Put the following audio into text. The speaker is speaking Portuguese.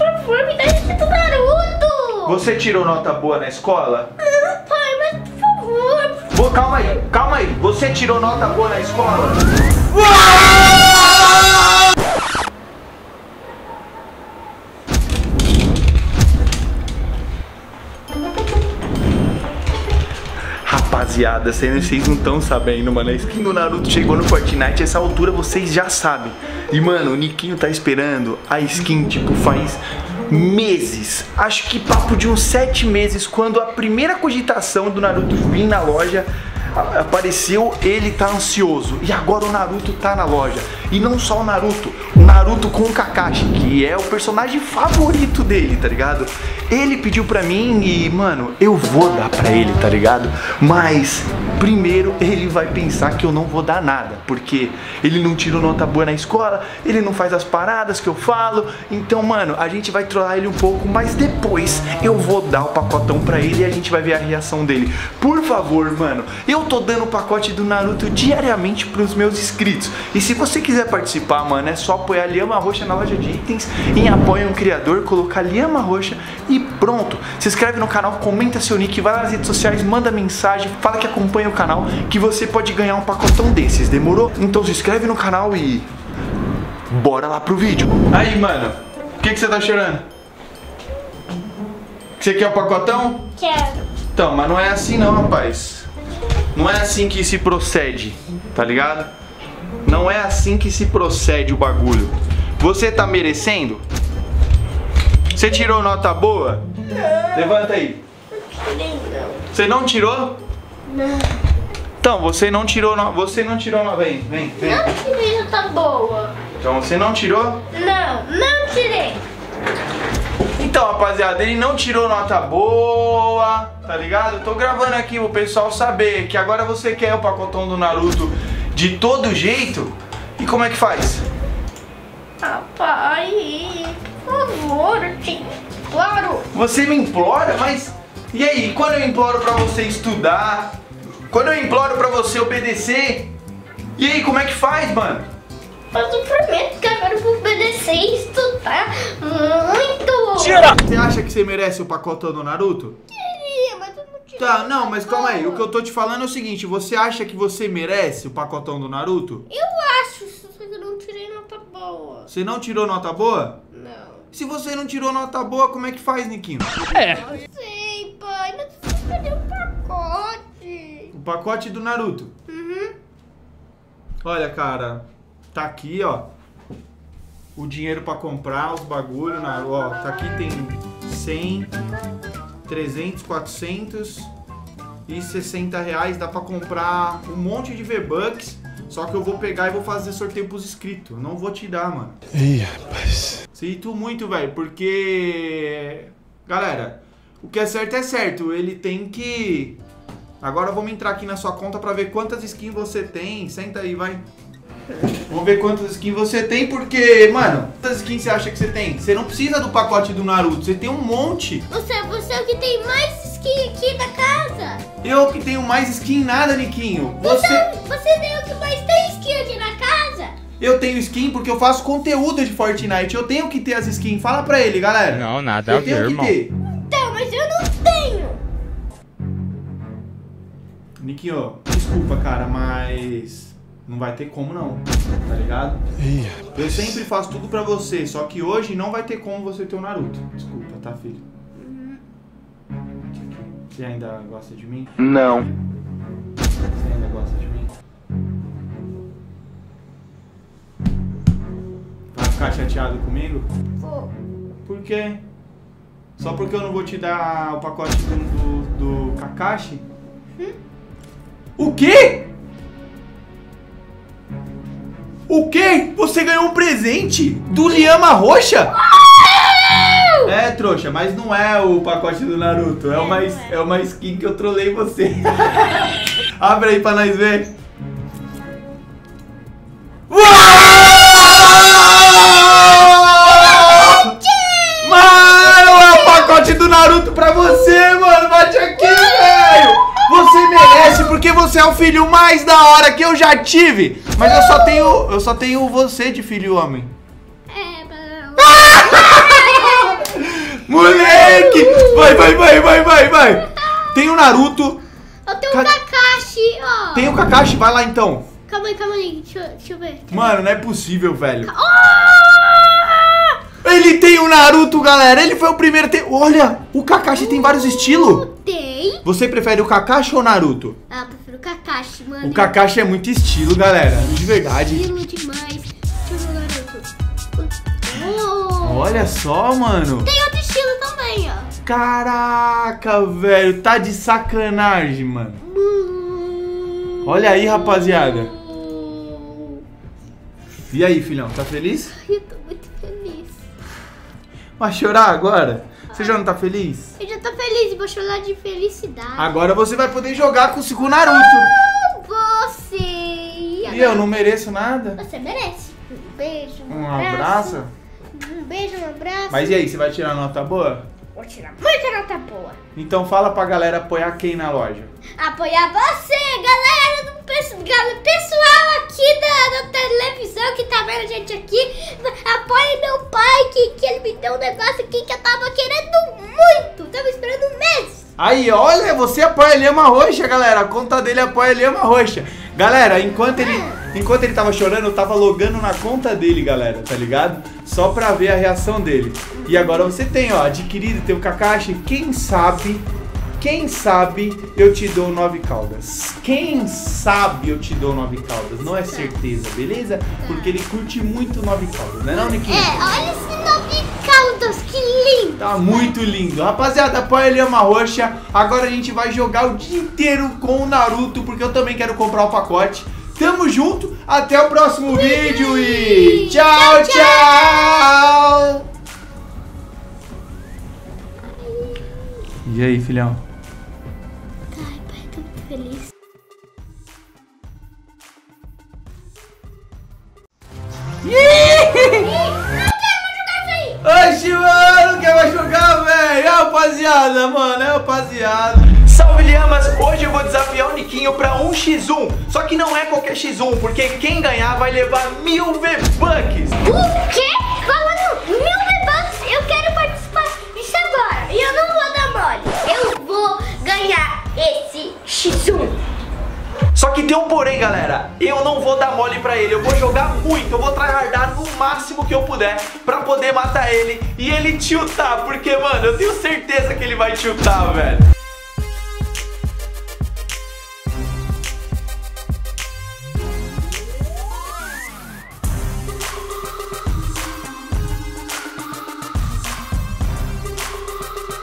favor, me dá esse do Naruto. Você tirou nota boa na escola? Não, pai, mas por favor. Vou, calma aí, calma aí. Você tirou nota boa na escola? Rapaziada, vocês não estão sabendo, mano. A skin do Naruto chegou no Fortnite. Essa altura vocês já sabem. E, mano, o Niquinho tá esperando a skin, tipo, faz meses. Acho que papo de uns sete meses, quando a primeira cogitação do Naruto vir na loja apareceu, ele tá ansioso. E agora o Naruto tá na loja. E não só o Naruto, o Naruto com o Kakashi, que é o personagem favorito dele, tá ligado? Ele pediu pra mim e, mano, eu vou dar pra ele, tá ligado? Mas primeiro ele vai pensar que eu não vou dar nada, porque ele não tirou nota boa na escola, ele não faz as paradas que eu falo. Então, mano, a gente vai trollar ele um pouco, mas depois eu vou dar o pacotão pra ele e a gente vai ver a reação dele. Por favor, mano, eu tô dando o pacote do Naruto diariamente pros meus inscritos. E se você quiser participar, mano, é só apoiar a Lhama Roxa na loja de itens em apoio um criador, colocar Lhama Roxa e pronto. Se inscreve no canal, comenta seu nick, vai lá nas redes sociais, manda mensagem, fala que acompanha o canal, que você pode ganhar um pacotão desses, demorou? Então se inscreve no canal e bora lá pro vídeo. Aí, mano, o que, que você tá chorando? Você quer o pacotão? Quero. Então, mas não é assim não, rapaz. Não é assim que se procede, tá ligado? Não é assim que se procede o bagulho. Você tá merecendo? Você tirou nota boa? Levanta aí. Tirei não. Você não tirou? Não. Então, você não tirou, no... você não tirou, no... vem, vem, vem. Não tirei nota boa. Então, você não tirou? Não, não tirei. Então, rapaziada, ele não tirou nota boa, tá ligado? Eu tô gravando aqui pro pessoal saber que agora você quer o pacotão do Naruto de todo jeito. E como é que faz? Ah, pai, por favor, sim. Claro. Você me implora, mas e aí? Quando eu imploro pra você estudar? Quando eu imploro pra você obedecer? E aí, como é que faz, mano? Mas eu prometo que agora eu vou obedecer e estudar muito. Você acha que você merece o pacotão do Naruto mas eu não tirei. Tá, não, mas calma aí. O que eu tô te falando é o seguinte: você acha que você merece o pacotão do Naruto? Eu acho, só que eu não tirei nota boa. Você não tirou nota boa? Não. Se você não tirou nota boa, como é que faz, Niquinho? Sei, pai, mas você perdeu o pacote. O pacote do Naruto. Uhum. Olha, cara, tá aqui, ó. O dinheiro pra comprar os bagulho, na, ó, tá aqui tem 100, 300, 400 e 60 reais. Dá pra comprar um monte de V-Bucks. Só que eu vou pegar e vou fazer sorteio pros inscritos. Não vou te dar, mano. Ih, rapaz. Sinto muito, velho, porque. Galera, o que é certo é certo. Ele tem que. Agora vamos entrar aqui na sua conta pra ver quantas skins você tem. Senta aí, vai. Vamos ver quantas skins você tem, porque, mano, quantas skins você acha que você tem? Você não precisa do pacote do Naruto, você tem um monte. Você, você é o que tem mais skin aqui na casa. Eu que tenho mais skin nada, Niquinho. Você. Você, você é o que mais tem skin aqui na casa. Eu tenho skin porque eu faço conteúdo de Fortnite. Eu tenho que ter as skins. Fala pra ele, galera. Não, nada eu a tenho ver, que irmão. ter. Então, mas eu não tenho. Niquinho, desculpa, cara, mas não vai ter como não, tá ligado? Ih, Eu sempre faço tudo pra você, só que hoje não vai ter como você ter o Naruto. Desculpa, tá, filho? Você ainda gosta de mim? Não. Você ainda gosta de mim? Vai ficar chateado comigo? Vou. Por quê? Só porque eu não vou te dar o pacote do, do, do Kakashi? O quê? O quê? Você ganhou um presente do Liyama Roxa? É, trouxa, mas não é o pacote do Naruto. É uma, es- é uma skin que eu trolei você. Abre aí pra nós ver. Uau! Mano, é o pacote do Naruto pra você, mano. Bate aqui, velho. Você merece porque você é o filho mais da hora que eu já tive. Mas eu só tenho, eu só tenho você de filho homem. É, mas... Vai, vai, vai, vai, vai, vai. Tem o Naruto, Eu tenho Ca- um Kakashi, ó. tem o Kakashi, vai lá então. Calma aí, calma aí. Deixa, eu- deixa eu ver. Mano, não é possível, velho. Ah! Ele tem o Naruto, galera. Ele foi o primeiro a ter. Olha, o Kakashi tem vários estilos. Tem. Você prefere o Kakashi ou o Naruto? Ah, o Kakashi, mano. O Kakashi é muito estilo, galera. De verdade. Estilo demais. Deixa eu ver o Naruto. Oh. Olha só, mano. Tem outro estilo também, ó. Caraca, velho. Tá de sacanagem, mano. Hum. Olha aí, rapaziada. E aí, filhão, tá feliz? Eu tô muito feliz. Vai chorar agora? Você já não tá feliz? Eu feliz, vou chorar de felicidade. Agora você vai poder jogar com o com o Naruto. Você. E eu não mereço nada? Você merece. Um beijo, um, Um abraço. abraço? Um beijo, um abraço. Mas e aí, você vai tirar nota boa? Vou tirar muita nota boa. Então fala pra galera apoiar quem na loja. Apoiar você, galera do pessoal aqui da, da televisão que tá vendo a gente aqui. Apoie meu pai, que, que ele me deu um negócio aqui que eu tava querendo muito. Aí, olha, você apoia a Lhama Roxa, galera. A conta dele apoia a Lhama Roxa. Galera, enquanto ele, enquanto ele tava chorando, eu tava logando na conta dele, galera, tá ligado? Só pra ver a reação dele. E agora você tem, ó, adquirido teu Kakashi. Quem sabe, quem sabe eu te dou nove caudas. Quem sabe eu te dou nove caudas. Não é certeza, beleza? Porque ele curte muito nove caudas, né não, Niquinho? É, olha esse nove caldas, que lindo. Tá muito lindo. Rapaziada, apoia a Lhama Roxa. Agora a gente vai jogar o dia inteiro com o Naruto, porque eu também quero comprar o pacote. Tamo junto, até o próximo vídeo e tchau, tchau! E aí, filhão? Ai, pai, tô muito feliz. Rapaziada, mano, é rapaziada. Salve, Lhamas! Hoje eu vou desafiar o Niquinho pra um x1. Só que não é qualquer x1, porque quem ganhar vai levar mil V-Bucks. O quê? Falando mil tem um porém, galera. Eu não vou dar mole pra ele. Eu vou jogar muito. Eu vou tryhardar no máximo que eu puder pra poder matar ele e ele tiltar. Porque, mano, eu tenho certeza que ele vai tiltar, velho.